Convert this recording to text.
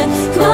Come on.